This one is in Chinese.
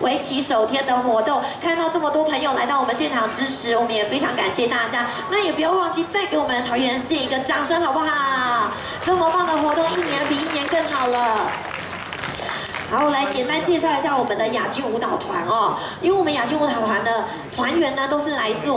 围棋首天的活动，看到这么多朋友来到我们现场支持，我们也非常感谢大家。那也不要忘记再给我们桃园县一个掌声，好不好？这么棒的活动，一年比一年更好了。好，来简单介绍一下我们的雅军舞蹈团哦，因为我们雅军舞蹈团的团员呢都是来自我。